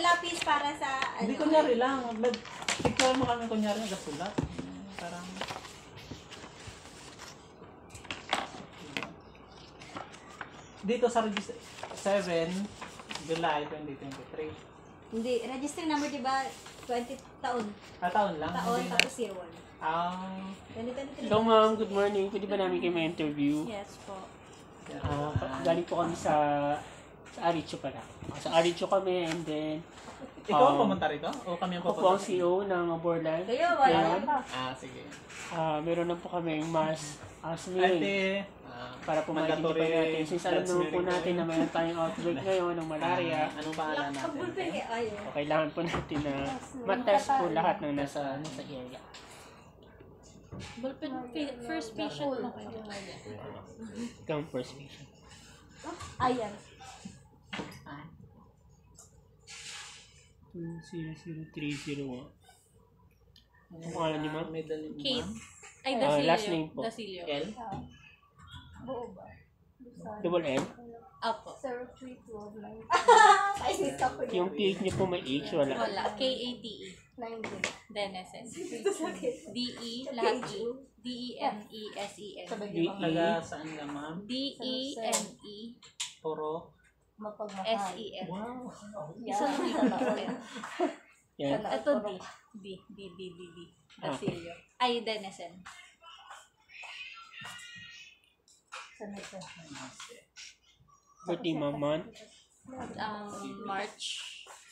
lapis para sa ano. Hindi kunyari lang. Mag- Picture mo kami kunyari nagasulat. Parang... Dito sa register 7 July 2023. Hindi, register number di ba 20 taon. Ah, taon lang? Taon, Hindi na. tapos year 1. Ah, 2023. So ma'am, good morning. Pwede ba namin kayo ma-interview? Yes po. Ah, galing po kami sa sa Aricho pala. Sa Aricho kami and then ikaw ang Um, pumunta rito? O kami ang ako po pupunta? ang CEO ng Borderline. Kayo, wala Ngayon, pa. Ah, sige. ah, meron na po kami mas asmin Ate, ah, para po ma-identify natin. Since alam naman po natin na mayroon tayong outbreak ngayon ng malaria, Ah, anong pangalan natin? Ayun. so kailangan po natin na matest po lahat ng nasa, nasa area. Pa- first patient na kayo. Ikaw ang first patient. Ayan. 20030. Ano pangalan niyo ma'am? Middle name, Kate. ma'am? Ay, Ah, Dasilio. last name po. Dasilio. L? Double M? Apo. Ay, sis ako yun. Yung PH niyo po may H, wala. Wala. K-A-T-E. 90. Deneses. D-E, lahat E. D-E-N-E-S-E-N. Taga saan ka, ma'am? D-E-N-E Puro? S-E-N. Wow. Isa lang dito. Yan. Ito D. D. D. D. D. D. Dasilio. Ay. Birthday ma'am month? Um, March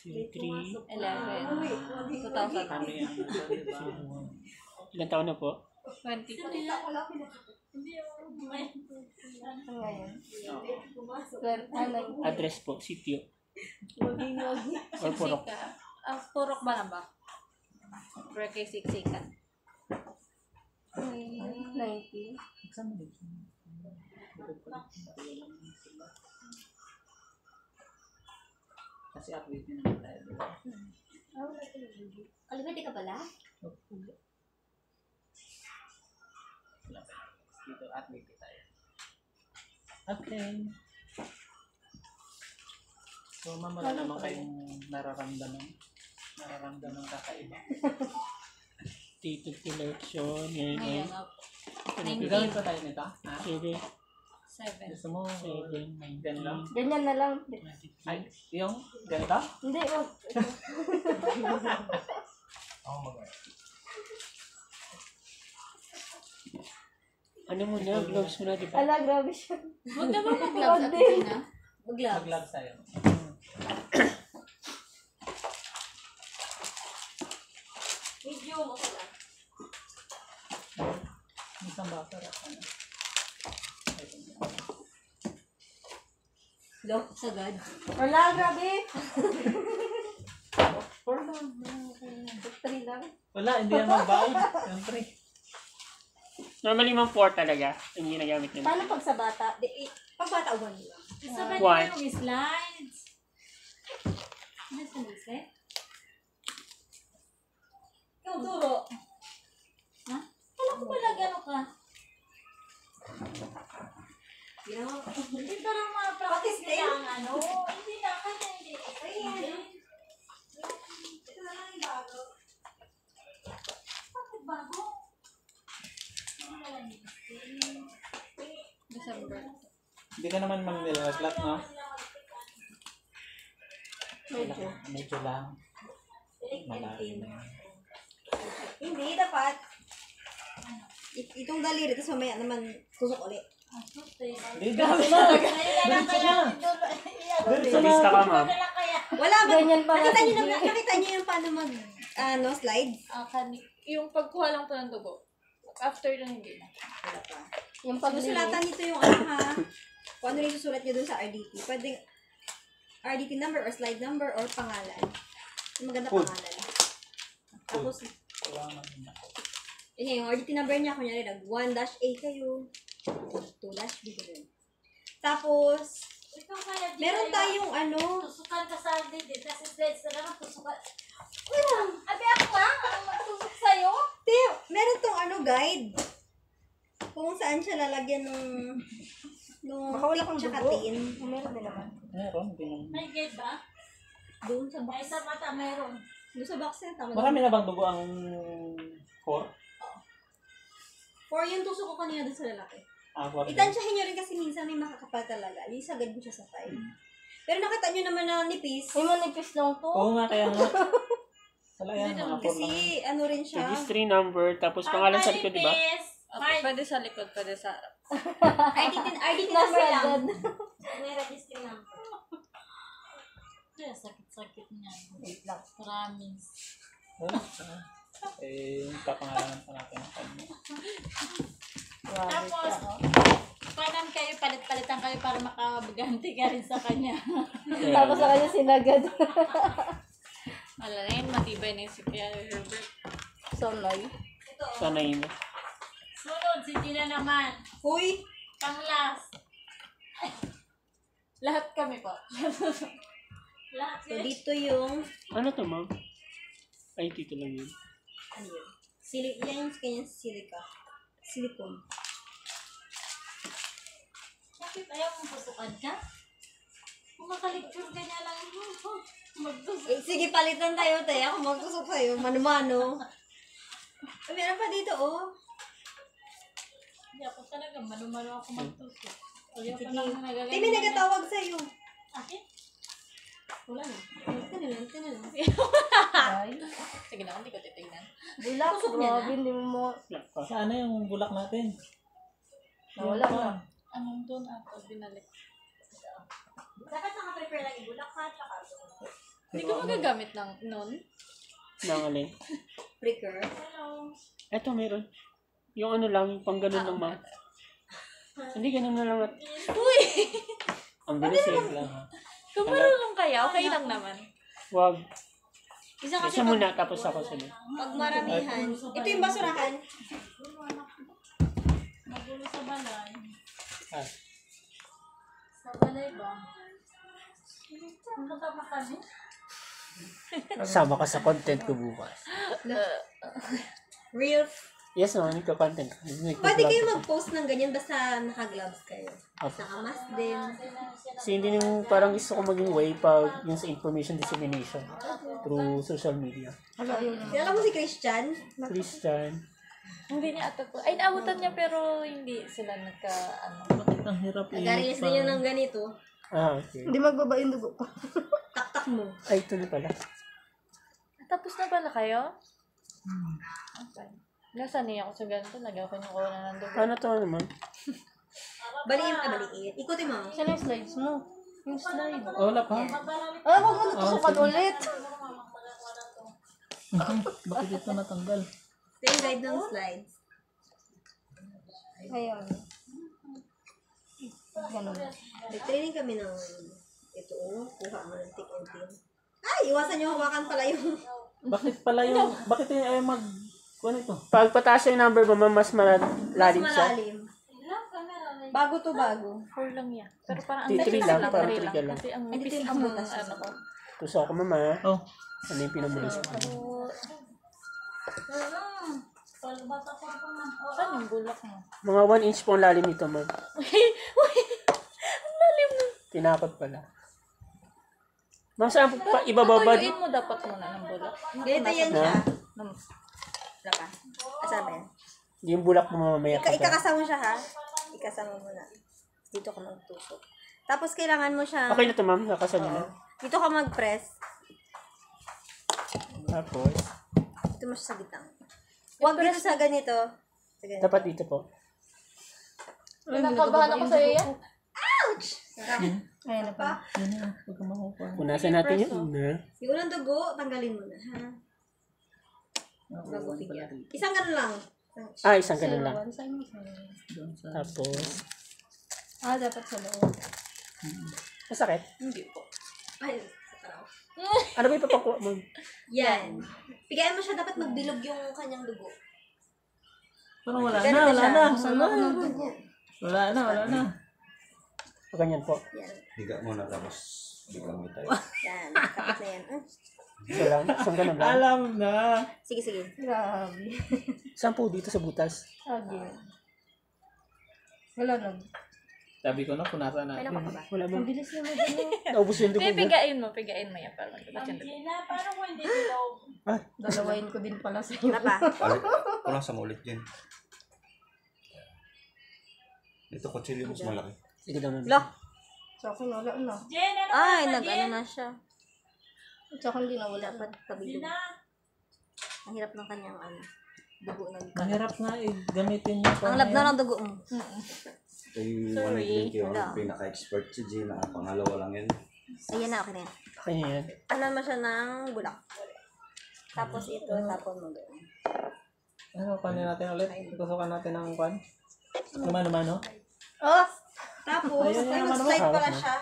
03. 11, 2000. Kami ang nasa, di ba? Ilan taon na po? 20. Address po, sitio. Or purok. Ah, purok ba lang ba? Purok kay Siksika. Kasi update din naman tayo. Alibete ka pala? Wala Dito, update tayo. Okay. So, ma'am, wala naman kayong nararamdaman. Nararamdaman kakaiba. Date of election. Ngayon ay Ngayon, opo. Gagawin pa tayo nito? Ha? 7, 7. Gusto mo? 7, Ganda? 19, Ganyan na lang. 23. Ay, yung ganda? Hindi, wag. Ano mo na? Gloves mo na, di ba? Ala, grabe siya. Huwag ka ba mag-gloves at hindi na? Mag-gloves. Mag-gloves tayo. Video mo sila. Isang basa rin. Ano? Lo, sagad. Wala, grabe. Wala, hindi yan magbaon. Siyempre. Normally, ma'am, 4 talaga. Yung ginagamit nila. Paano pag sa bata? Di, eh, pag bata, one lang. Sabay One. niyo yung slides. Nasa liste? Ikaw, Duro. Ha? Kala ko pala gano'n ka. Ito lang mga practice nila ang ano. Hindi na, kaya hindi. Hindi. Ito na lang yung bago. Bakit bago? December. Hindi ka naman mang nilalat, no? Medyo. Medyo lang. Malalim na. Hindi, dapat. It- itong daliri, tapos mamaya naman tusok ulit. Hindi, grabe na. Diretso na. Diretso na. lista ka, ma'am. Wala ba? Ganyan pa nakita niyo na, nakita niyo yung paano mag, ano, slides? Ah, kani- yung pagkuha lang po ng dugo. After nun, hindi na. Yung pagsulatan nito yung ano ha, kung ano yung susulat niyo dun sa RDT. Pwedeng RDT number or slide number or pangalan. Yung maganda Food. pangalan. Tapos, Wala naman yun. yun yung RDT number niya, kunyari nag 1-A kayo, 2-B ganun. Tapos, Ikaw kaya, di meron tayong ano, Tusukan ka sa akin din. Kasi slides na naman, tusukan. Wala. Abi ako lang. Ano magtusok sa'yo? te, meron tong ano, guide. Kung saan siya lalagyan ng nung Baka wala kang tin. Meron din naman. Meron, naman. May guide ba? Doon sa Ay, box. sa mata meron. Doon sa box yan. Tama Marami na bang dugo ang core? For yung tusok ko kanina doon sa lalaki. Ah, core. din. Itansyahin nyo rin kasi minsan may makakapal talaga. Isagad mo siya sa file. Pero nakita nyo naman na nipis. Ay, manipis lang to. Oo nga, kaya nga. Wala yan, mga. Kasi ano rin siya. Registry number, tapos pangalan sa likod, di ba? Hard. Pwede sa likod, pwede sa harap. RDT, RDT number lang. May register number. Kaya sakit-sakit niya. Wait lang. Promise. Eh, papangalanan pa natin ang kanya. Tapos, paano kayo, palit-palitan kayo para makabaganti ka rin sa kanya. Tapos sa kanya sinagad. Wala na yun, matibay na yun si Kuya Herbert. Sonay. Sanay na. Sunod, si Gina naman. Huy! Pang last. Lahat kami po. Lahat So, dito yung, Ano to, ma'am? Ay, dito lang yun. ano yun? Sili, yan yung kanyang silica. Silicone. Bakit ayaw mong pusukan ka? Kung makalecture ka niya lang, magtusok. Eh, sige, palitan tayo, tayo. Ako magtusok sa'yo. Mano-mano. Ay, meron pa dito, oh. Hindi ako talaga, manumaro ako magtusok. Ayaw Sige. lang nagaganyan. Tay, may nagatawag sa'yo. Akin? Wala na. Ito na lang, ito na lang. Ay. Sige na, hindi ko titignan. Bulak, grabe, hindi mo mo. Wala pa. Saan na yung bulak natin? Nawala na. Anong doon ako binalik? Dapat naka-prepare lang ibulak ka, tsaka Hindi ko magagamit ng noon. Nang alin. Hello. Eto, meron. Yung ano lang, yung pang ganun lang, ma'am. Hindi, ganun na lang. At... Uy! Ang bilis eh. lang ha. Kung marunong kaya, okay lang naman. Wag. Isa kasi Isa muna, tapos ako sunod. pag maramihan. Ito yung basurahan. Magulo sa balay. Ah, Sa balay ba? Ano ka ba kami? Sama ka sa content ko bukas. Real. Yes, ma'am. Ito content. Pwede kayo mag-post ng ganyan basta naka-gloves kayo. Opo. Naka-mask din. Kasi hindi yung parang gusto ko maging way pag yung sa information dissemination through social media. Kilala mo si Christian? Christian. Hindi niya ata po. Ay, naabutan niya pero hindi sila nagka, ano. bakit ang hirap? Nag-release din yun ng ganito. Ah, okay. Hindi magbaba yung dugo ko. Mo. Ay, ito na pala. Tapos na pala kayo? Okay. Nasanay ako sa ganito. Nagawin ko na ng dugo. Ano to naman? Baliin ka, baliin. Ikutin mo. Saan yung slides mo? Yung slide. Oh, wala pa. Ay, huwag mo natusukan ulit. bakit ito natanggal? Yung guide ng slides. Ayun. Ganun. Nag-training kami ng ito, oh, kuha mo ng thick and thin. Ay, iwasan nyo hawakan pala yung... Bakit pala yung, bakit yung ayaw mag, ano ito? Pag pataas yung number mo, ma'am, mas Mas malalim siya. malalim. Bago to bago. Four lang yan. Pero parang ang three dali lang, lang, parang three ka lang. Kasi ang Ay, ang butas. ano ko. Tuso ako, mama. Oh, Ano yung pinamulis ko? Saan yung bulak mo? Mga 1 inch po ang lalim nito, ma'am. Ang lalim na. Tinakot pala. Ma'am, saan pa ibababa? Patuyuin mo dapat muna ng bulak. Ganito yan siya. Nam- Saka. Asa ba yan? Yung bulak mo mamaya Ika ikakasama mo siya ha. Ikasama mo na. Dito ka magtusok. Tapos kailangan mo siya... Okay na to, ma'am. Nakasal na. Dito ka mag-press. Tapos, Dito mo siya sa bitang. Huwag dito sa ganito. Sa ganito. dapat dito po. Nakabahan ako sa'yo yan. Ayun na pa. yun na, huwag ka makukuha. Punasan natin yun. Na. Yung unang dugo, tanggalin mo na ha. Bago bigyan. Isang ganun lang. Ah, isang ganun lang. Tapos, Ah, dapat sa loob. masakit. Hindi po. Ay, Ano ba ipapakuha mo? yan. Pigayan mo siya, dapat magbilog yung kanyang dugo. parang wala na, wala na. Wala na, wala na. O, ganyan po. Yan. Higa muna tapos biglang may tayo. Yan. Kapit na yan. Ah, Isa lang. Isang ganun lang. Alam na. Sige, sige. Grabe. Saan po dito sa butas? Agi. Wala lang. Sabi ko na, punasan May natin. nako ka ba? Wala ba? Ang bilis naman ano. Naubos yung dugo mo. pigain mo, pigain mo yan para magbutas yung dugo. Gina, paano ko hindi dilaw? Dalawain ko din pala sa'yo. Na pa? Alit, kulang sa ulit din. Ito, kutsilyo mas malaki. Sige daw na. Lo. Sa akin wala na. Jen, ano Ay, ka, nag-ano Jen? na siya. At saka hindi na wala pa. Pabilo. Gina, Ang hirap ng kanyang ano. Dugo ng Mahirap nga eh, gamitin yung Ang lab na ng dugo mo. Ito yung Sorry. 120 Wala. yung pinaka-expert si Gina. Pangalawa lang yan. Ayan na, okay na yan. Kanya yan. Ano mo siya ng bulak. Tapos ito, tapon mo doon. Ano, paano natin ulit? Tusukan natin ng kwan? Naman naman, no? Oh! Tapos, Ayun, ay, yung ano, mag-slide hawak pala siya.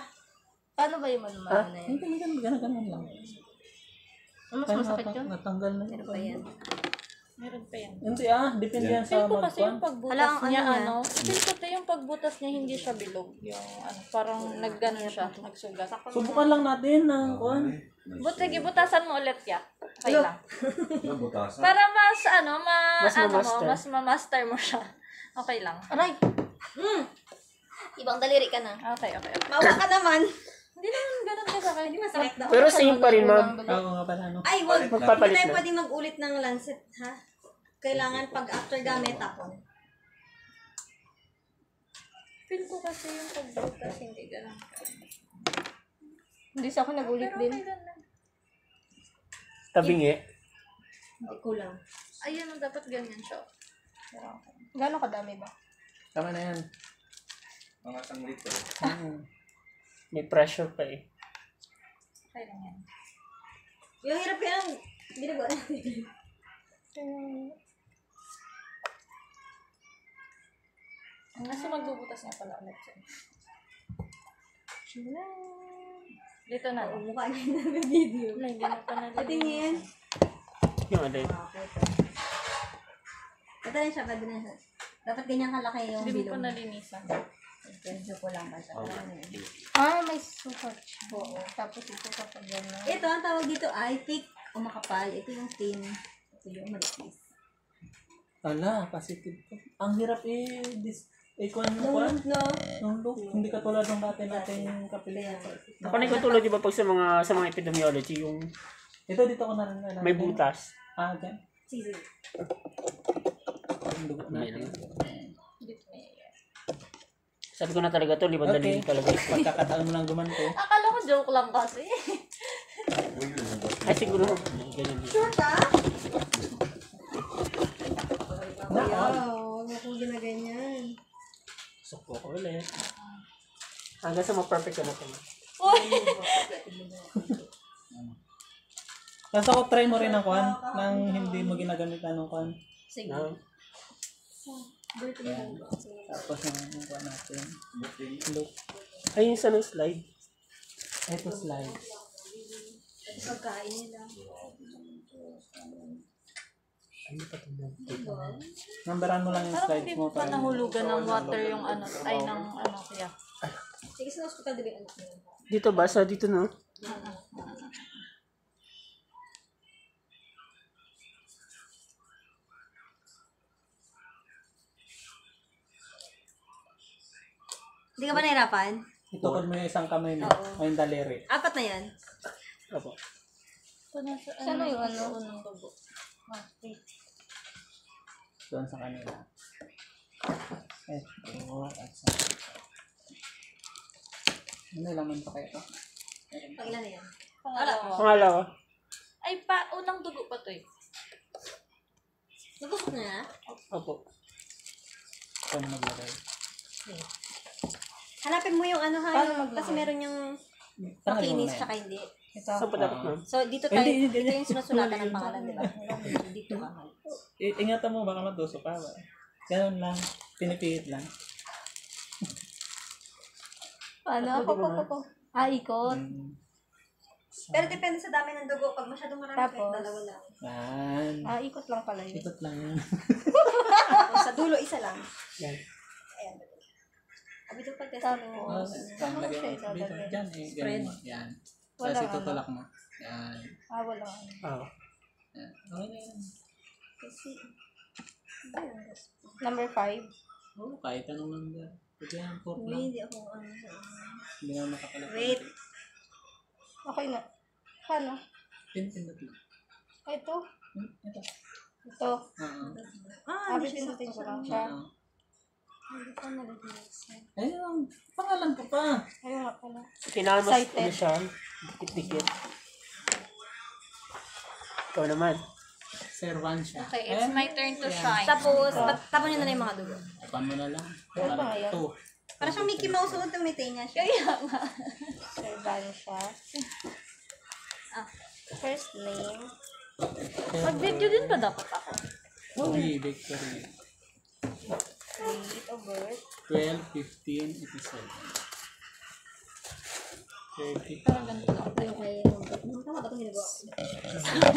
Paano ba yung manumaan na yan? Hindi, ganun, ganun, ganun lang. Ano mas masakit yun? Natanggal na Ano yun. pa yan? Meron pa yan. Hindi ah, depende yan Feel sa ko kasi yung pagbutas Hala, ang niya, ano ano, feel ko to yung pagbutas niya, hindi siya bilog. Yung, ano, parang nagganon siya, nagsugat. Subukan lang natin ng kwan. But, sige, butasan mo ulit ya. Okay lang. Nabutasan. Para mas, ano, ma, Mas ano mo, ma-master. mas ma-master mo siya. Okay lang. Aray! Ibang daliri ka na. Okay, okay, okay. Mawa ka naman. Hindi naman ganun ka sa akin. Hindi masakit daw. Pero same pa rin, ma'am. Oo nga pala, no? Ay, wag. Magpapalit Hindi tayo na. pwede mag-ulit ng lancet, ha? Kailangan pag after gamit ako. Feel ko kasi yung pagbutas, hindi ganun. Hindi sa ako nagulit Pero din. okay lang. lang. Tabingi. Hindi kulang. Ayun, dapat ganyan siya. Gano'ng kadami ba? Tama na yan. Mga isang litro. Mm. May pressure pa eh. Okay lang yan. Yung hirap yan, ginagawa natin. Kaso magbubutas nga pala ulit siya. Dito na. Oo, mukha niya na video. Hindi na pa na. Patingin. Yung ano yun. Okay, ito. Rin siya, pwede na siya. Dapat ganyan kalaki yung Hindi mo pa bilog. nalinisan. Medyo ko lang ba siya. Ano? Ah, may sukat siya. Oo. Tapos ito kapag gano'n. Ito, ang tawag dito ay thick o makapal. Ito yung thin. Ito yung malipis. Ala, positive to. Ang hirap eh, dis, eh, kwan mo No, kwan? no. Look, hindi ka tulad ng dati nating kapilihan. Panay ko tulad di ba pag sa mga sa mga epidemiology yung Ito, dito ko na rin alam. may butas. Ah, gan. Sige. Ang dugo natin. Sabi ko na talaga to, libang Okay. talaga. Pagkakataon mo lang gumanto. Akala ko joke lang kasi. Ay siguro, ganyan. Sure ka? Na, Wow, huwag mo kong ginaganyan. Suko ko ulit. Hanggang sa ma-perfect ka na ito. Tapos ako try mo rin ng kwan, nang hindi mo ginagamit ng kwan. Sige. Na, Yan. Tapos yung kwan natin. Look. ay, yung sa ng slide. Ito slide. Pagkain nila. Ano pa ito na? Numberan mo lang yung Parang slides hindi mo. mo pa para- nahulugan ng water yung ano, ay ng ano kaya. Sige, sa hospital, di ba yung anak niya? Dito ba? Sa dito no? Hindi ka ba nahirapan? Itukod mo yung isang kamay mo. Oo. O yung daliri. Apat na yan. Opo. Ito na sa Saan yung ano? unang dugo. Doon sa kanila. Ito. At sa... Ano laman pa kayo? Pag ilan na yan? Pangalawa. Pangalawa. Ay, pa, unang dugo pa to eh. Nabusok na na? Opo. Ito na maglagay. Hanapin mo yung ano ha, Paano yung, kasi meron yung makinis tsaka hindi. Saan pa dapat ma'am? So, dito tayo, Hindi, hindi, dito hindi. yung sinusulatan ng pangalan, di ba? Dito ka. I- ingatan mo, baka matusok ka. Ba? Ganun lang. Pinipihit lang. Paano? Ako, ako, ako. Ah, ikot. Mm. Pero depende sa dami ng dugo. Pag masyadong marami, Tapos? kahit dalawa lang. Yan. Ah, ikot lang pala yun. Ikot lang yan. Tapos sa dulo, isa lang. Yan. Abi ito pag test Tapos, mo. Tapos, Saan lagay mo dito. ilalagay? Diyan eh. Ganun mo. Yan. Walang Tapos ano? itutulak mo. Yan. Ah, wala. ano. Ah. Yan. Okay na yan. Kasi, Number five. Oo, kahit anong number. Pwede yan, pork Uy, lang. hindi ako ano sa Hindi na makakalap. Wait. Okay na. Paano? Pin-pindot lang. Ito. Hmm, Ito. Ito. Oo. Ah, Ah, hindi siya pipindutin ko lang sa- siya. Oo. Hindi pa nalagay. Ayun, pangalan ko pa. Ayun nga pala. Kailangan mas Excited. ano siya, dikit-dikit. Ikaw naman. Servan siya. Okay, it's my turn to shine. Tapos, bat- tapon nyo na lang yung mga dulo. Tapan mo na lang. Ano ba ngayon? Ito. Para siyang Mickey Mouse, huwag tumitay niya siya. Servan siya. Ah. First name. Mag-video din ba dapat ako? Uy, victory. Date of birth. 12, 15, 87. 30. Parang ganito lang. Okay. Tama ba itong ginagawa?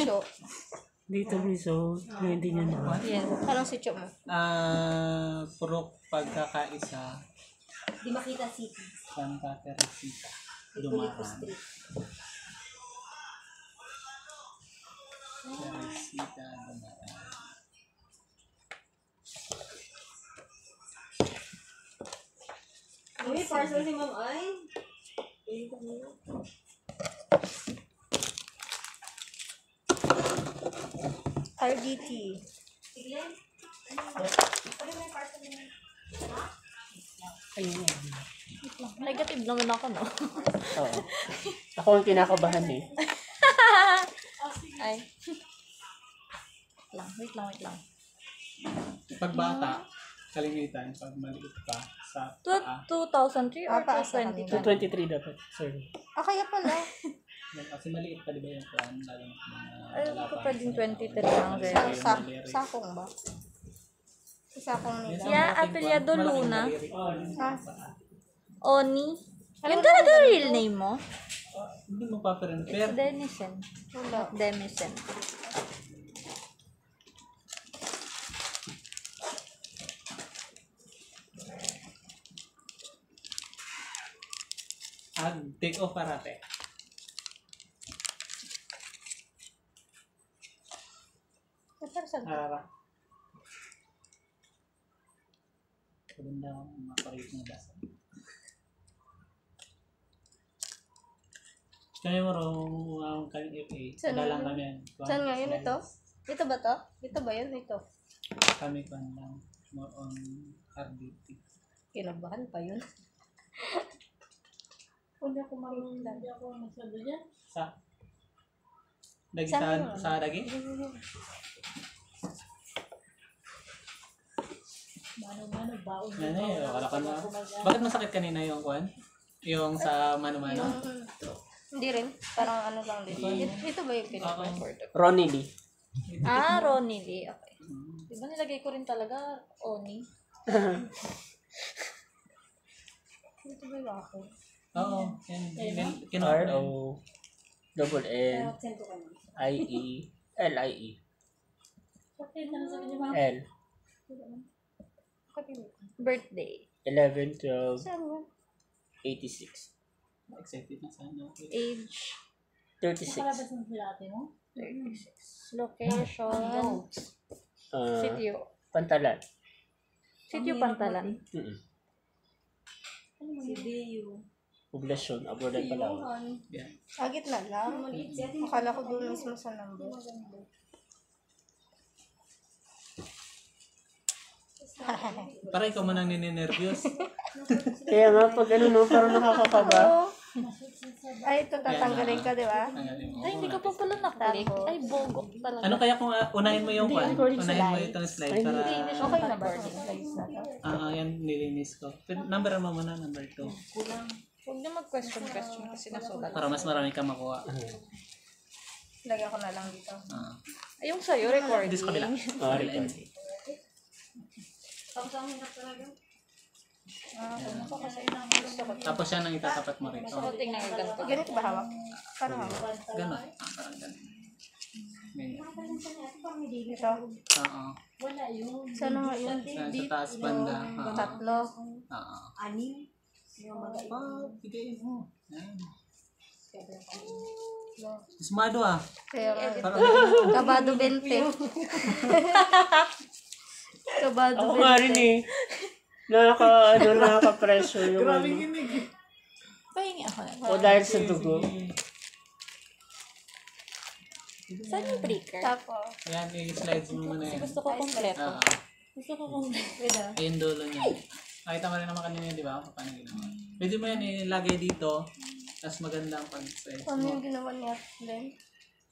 Cho. Dito na hindi niya na. Yes. Anong si Cho mo? Ah, purok pagkakaisa. Di makita city. Santa Teresita. Street. Teresita, Dumaran. Uy, parcel si Ma'am Ay. RDT. Ayun yan. Negative naman ako, no? Oo. Ako ang kinakabahan eh. Ay. Wait lang, wait lang, wait lang. Pag bata, kalimitan, pag maliit pa, sa paa. 2003 or Ah, paas na 2020? 223 dapat. Sorry. Ah, kaya pala. Kasi maliit pa, di ba yung plan? Lalo na mga Ay, wala ko pa. pwedeng 23 lang, Sa, Zero. sa, sakong ba? Sa sakong nila. Yeah, apelyado Luna. Ah, Oni. Yun talaga real name mo? Hindi mo pa pa rin. Pero, Denison. wala. ah, take off parate. Harara. Maganda ang makarate ng dasa. Kaya mo raw ang kaling FA. Saan Wala lang kami yan. Saan nga yun ito? Ito ba to? Ito ba yun? Ito. Kami pa lang. More on RDT. Kinabahan pa yun. Hindi ako marunong lang. Hindi ako masyado dyan. Sa? Dagi Saan sa, yun? sa dagi? Mano-mano, baon. Yan eh, wala ka na. Bakit masakit kanina yung kwan? Yung sa mano-mano? Hindi rin. Parang ano lang din. Ito, ito ba yung pinaka-report? Ronnie Lee. Ah, Ronnie Lee. Okay. Di ba nilagay ko rin talaga Oni? Ito ba yung ako? Oo, yan. Kinuha R-O double N. I-E L-I-E ano? L Birthday. 11 12 Saan yun? 86 Excited na sana. Age. 36 Nakalabas na sila ate mo? 36. Location. uh, Sitio. Pantalan Sitio Pantalan. mm Si Dio. Poblasyon Abordan Palawan Yan. Ah, gitna lang. Akala ko doon mismo sa number. Para ikaw mo nang ninenervyos. Kaya nga pag ano no parang nakakakaba Ay, ito tatanggalin ka, di ba? Ay, hindi ka pa pala naklik. Ay, bogo talaga. Ano kaya kung uh, unahin mo yung kwan? Unahin mo itong slide para... Okay na ba to? Ah, yan nilinis ko. Number mo muna, number 2. Huwag niyo mag-question-question kasi nasulat. Para mas marami ka makuha. Lagyan ko na lang dito. Ah. Ay, yung sa'yo, recording. This kabila. Ah, recording. Tapos ang hirap talaga. Ah, gusto ko kasi gusto ko. Tapos yan ang itatapat mo rito. So, tingnan yung ganito. Ganito ba hawak? Paano hawak? Ganon. Ah, parang ganon. Ito. Oo. Wala yun. Saan nga yun? Sa, sa taas banda. Tatlo. Oo. Anim. Yung mga Ah, bigayin mo. Yan. Sumado ah. Parang, Kabado 20. Kabado Ako nga rin eh Nakaka, ano, nakaka-pressure yung Grabe ano. kinig. Pahingi ako na. O dahil sa dugo. Saan yung breaker? Tapos, Ayan, i-slides mo muna yan. Gusto ko kompleto. Ah, Gusto ko kompleto. ayun dulo niya. Nakita mo rin naman kanina, di ba? Paano ginawa. Pwede mo yan ilagay dito. Tapos maganda ang pag-size ano mo. yung ginawa niya, Len?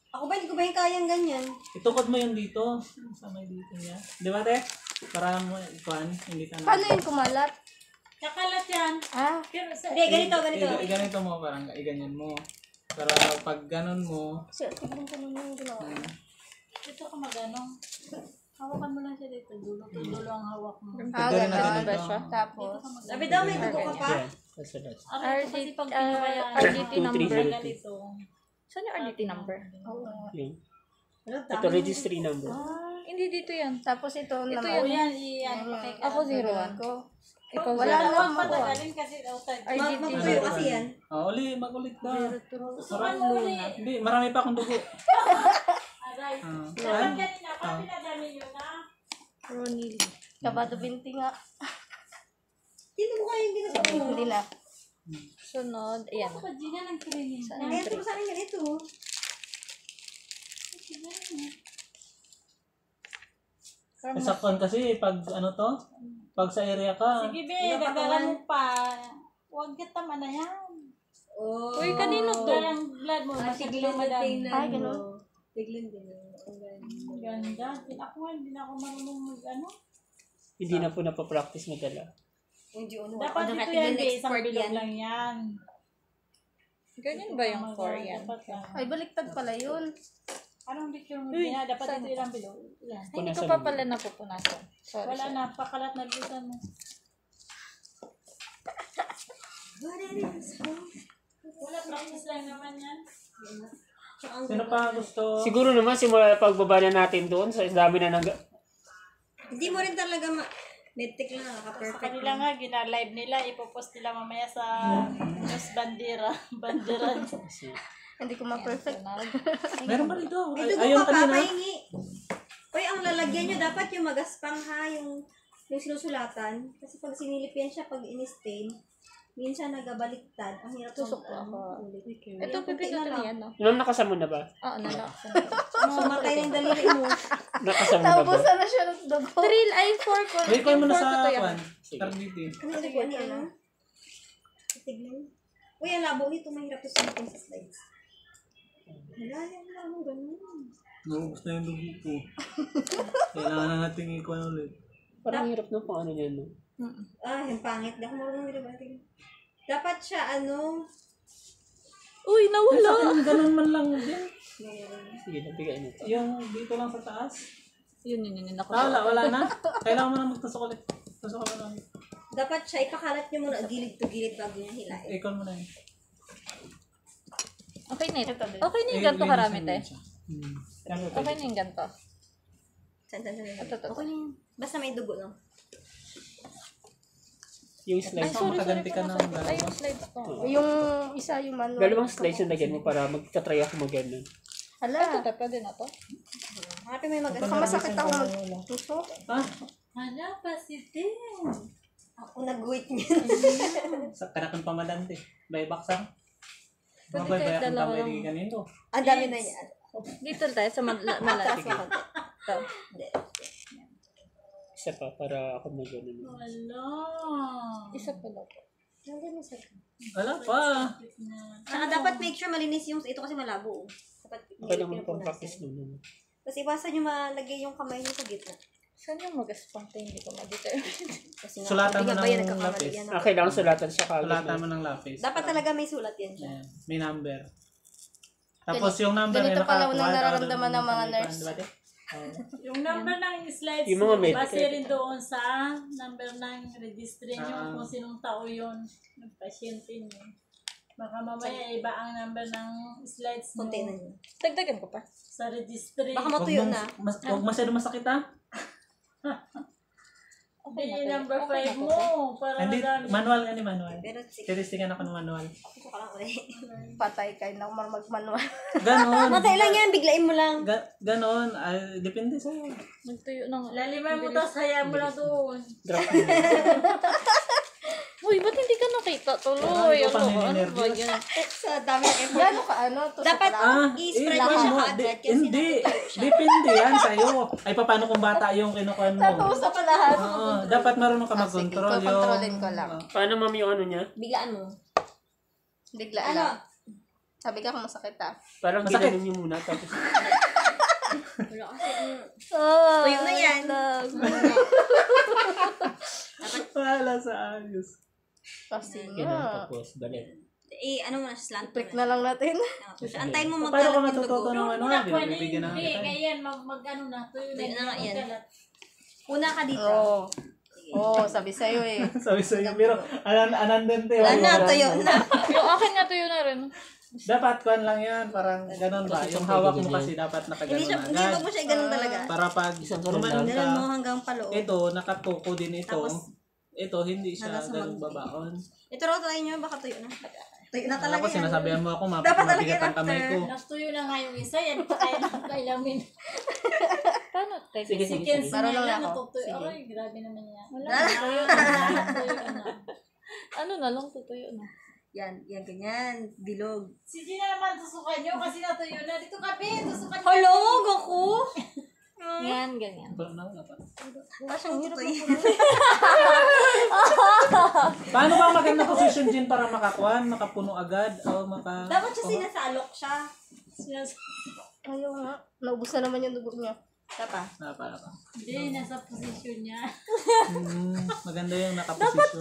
Ako ba, hindi ko ba yung kayang ganyan? Itukod mo yung dito. Sa may dito niya. Di ba, te? Para mo, ikuan, hindi ka na. Paano yun kumalat? Kakalat yan. Ah, Pero sa... Hindi, ganito, ganito. I- ganito mo, parang i-ganyan mo. Para pag ganun mo, siya, tignan ko naman yung ginawa. hmm, Dito ka magano. Hawakan mo lang siya dito. Dulo. Dulo ang hawak mo. Ah, Ganun na ba siya? Tapos, Sabi daw, may dugo ka pa. Yan. That's the best. Aray ko kasi pag pinabayaan. uh, RDT Two, three, number. zero, two. Ganito. Saan yung RDT number? Yun. Ano, Ito, registry number. Ah, hindi dito yan. tapos ito Ito naman. O yan, iyan. pakikita. Ako zero one. Ko. Ikaw Wala zero. na Huwag mo. patagalin kasi outside. RDT. Ma- Maputuyo kasi yan. Ah, uli, magulit ka. Susukan mo uli. Hindi, marami pa akong dugo. Aray. Ah, Dapat kanina pa pinadami yun na. Ronil. Kabado binti nga. Hindi mo kayang ginagawa mo. Hindi na. Sunod. Ayan. Ako Gina ng training. Kaya ito sa akin ganito. Sakon kasi pag ano to, pag sa area ka, Sige be, dagdagan mo pa. Huwag kita man na yan. Oh. Uy, kanino to? Kaya ang blood mo, masigil lang madami. Ay, ganun. Tiglan din. Ang ganda. Ganda. Ako nga, hindi na ako marunong mag ano. Hindi na po napapractice madala. Hindi ano. Dapat ako ito nakatingin yan, be, isang bilog lang yan. Ganyan ba yung Korean? Lang. Ay, baliktad pala yun. Anong picture mo? Gina, dapat ito ilang bilog. Yan. Hindi ko pa pala napupunasan. Sorry. Wala sorry. na, pakalat na bilisan mo. Wala, practice lang naman yan. Sino pa gusto? Siguro naman simula pagbaba na natin doon, sa dami na nag... Hindi mo rin talaga ma... Medtech lang, Sa naka-perfect. kanila nga, gina-live nila, ipopost nila mamaya sa news bandera. Bandera. Hindi ko ma-perfect. Meron pa dito. May Ay, dugo ayun ka pa, kanina. pahingi. Uy, ang lalagyan nyo dapat yung magaspang ha, yung, yung sinusulatan. Kasi pag sinilip yan siya, pag in-stain, minsan nagabaliktad. Ang hirap Tusok ng- ako. ulit. Ito, pipindutin na yan, no? Ma'am, nakasama na ba? Ah, ano na. Mamatay ng daliri mo. Nakasama na ba? Tapos na siya ng dugo. Thrill, ay, four ko. Wait, call mo na ko sa to yan. kwan. Tarditi. Ano niya, no? Tignan. Uy, ang labo nito, mahirap to sumitin sa slides. Wala, yan lang, ganun. Naubos na yung dugo ko. Kailangan na natin ikuan ulit. Parang hirap na pang ano yan, no? Ah, yung pangit. Di ako marunong nila ba? Dapat siya, ano, Uy, nawala. Ganun, ganun man lang din. Sige, nabigay mo. Yung dito lang sa taas. Yun, yun, yun. yun. Ako. Wala, wala na. Kailangan mo na magtusok ulit. Tusok ka lang. dapat siya, ipakalat nyo muna gilid to gilid bago nyo hilain. Ikon mo na yun. Okay na ito. Okay na yung ganito Eh, karami, te. Hmm. Okay na yung ganito. San, san, san, san. Ito, ito. Okay na yun. Basta may dugo lang. Yung Ay, slides. sorry, sorry. makaganti ka ng. Ay, yung slides ko. Yung isa, yung manual. Dalawang slides yung lagyan mo para magka-try ako mag ganun. Hala. Ito, te. Pwede na to. Mo yung mag Baka masakit ako mag-tusok. Ah, Hala, pasitin. Ako nag-wait niya. sa kanakang pamadante. Bay baksang. Mga Pwede kahit bay ang dalawa tambay lang. di kanino. Ang dami na yan. Dito tayo sa mal- la- malaki. Ito. Isa pa para ako mag ganun. Wala. Isa pa lang. Wala pa. Saka dapat make sure malinis yung ito kasi malabo. oh. Dapat Okay naman pang practice nun. Tapos iwasan nyo malagay yung kamay nyo sa gitna. Saan yung magaspang tayo? Hindi ko ma-determine. Kasi nga, Sulatan mo ng lapis. yan? Ah, kailangan sulatan siya kagad. Wala na. mo ng lapis. Dapat talaga may sulat yan siya. Yan. May number. Tapos yung number ganito pala nakakuha unang daw nararamdaman ng mga nurse. diba. Yung number ng slides Yung mga base rin doon sa number ng registry nyo Ah. kung sinong tao yun, ng pasyente nyo. Baka mamaya iba ang number ng slides mo Kunti na nyo. Dagdagan ko pa. sa registry. Baka matuyo na. Mas, huwag masyado masakit ha. Hindi, number 5 mo. Para Hindi, madami. manual nga ni manual. Pero sige, Tiristingan ako ng manual. gusto ka lang ulit. Patay ka, ako marunong magmanual. Ganon. Matay lang yan, biglain mo lang. Ga- ganon. Ay, depende sa'yo. Nagtuyo ng... Laliman mo tapos hayaan mo lang doon. Draft Uy, ba't hindi ka nakita tuloy? Ano Ano, ano ba yan? Sa dami ng effort. Gano'n ka ano? Tusok Dapat. Ah, i-spread eh, mo siya kaagad di- kasi Hindi. Depende yan sa'yo. Ay, paano kung bata yung kinukuha mo? Tusok ka lahat. Oo, dapat marunong ka Ah, sige, mag-control kokontrolin ko lang. Paano ma'am yung ano niya? Biglaan mo. Bigla Ano? lang. Sabi ka kung masakit ah. Parang Masakit. ginanon niyo muna tapos Tuyo na yan. Wala sa ayos. Kasi ganun nga. tapos balik. Eh, ano mo na, slant mo Break na. na lang natin. Antayin mo Paano ka magkalat yung matututo dugo. ng ano? Una, Hindi, pwede bibigyan na hindi. kita. Kaya yan, mag, mag ano na. Tuyo na. Tuyo na nga yan. magkalat. Una ka dito. Oo. Oo, sabi sa'yo eh. Sabi sa'yo, pero anan anandente. Wala na, tuyo na. Yung akin nga tuyo na rin. Dapat kuan lang yan, parang ganun ba? Yung hawak mo kasi dapat Hindi nakaganon siya, hindi agad. mo siya ganun talaga. Para pag Isang ka, Ganun mo hanggang paloob. ito, nakatuko din ito. Tapos, ito, hindi siya ganun babaon. Ito raw tayo nyo, baka tuyo na. Tuyo na talaga Tapos yan. sinasabihan mo ako, Dapat talaga mabigat ang after. kamay ko. Natuyo na nga yung isa. Yan pa kaya lang kailamin. Paano? Teka. Sige, Si sige, sige. Na na ako. Sige. Ay, grabe naman yan. Wala. Tuyo na. Tuyo na. Ano na lang, tutuyo na. Yan, yan, ganyan. Bilog. Si Gina naman tusukan nyo kasi natuyo na. Dito ka, Ben. Tusukan ka. Hello, Goku! Yan, ganyan. Wala na, wala pa. Pasyang tutoy. Paano ba ang maganda position din para makakuan, makapuno agad, o maka... Dapat siya sinasalok siya. Sinas- Ayaw nga. Naubos na naman yung dugo niya. Tapa. Na, para pa. Hindi, nasa posisyon niya. Hmm, maganda yung nakaposition.